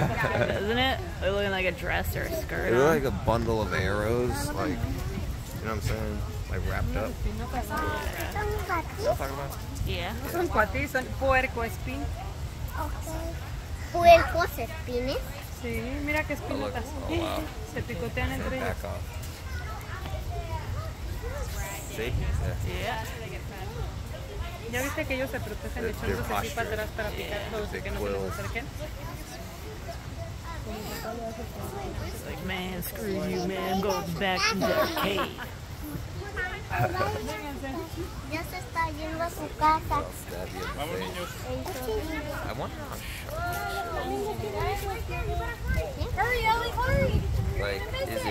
Doesn't it? They're looking like a dress or a skirt. They look like a bundle of arrows, like, you know what I'm saying? Like wrapped up. You know what I'm talking about? yeah. Son cuatis, son puerco espín. Okay. Puercos espines. Sí, mira qué Oh, espinotas. Oh, wow. Se picotean entre ellos. Back off. See? Yeah. Yeah. ¿Ya viste que ellos se protegen Their- their echándose así para atrás para picar Yeah, todos y que no se les acerquen? It's like, man, screw you, man. Go back to the cave. Ya se está yendo a su casa. I'll stab you in the face. I wonder how sharp Hurry, Ellie, hurry. Like, is it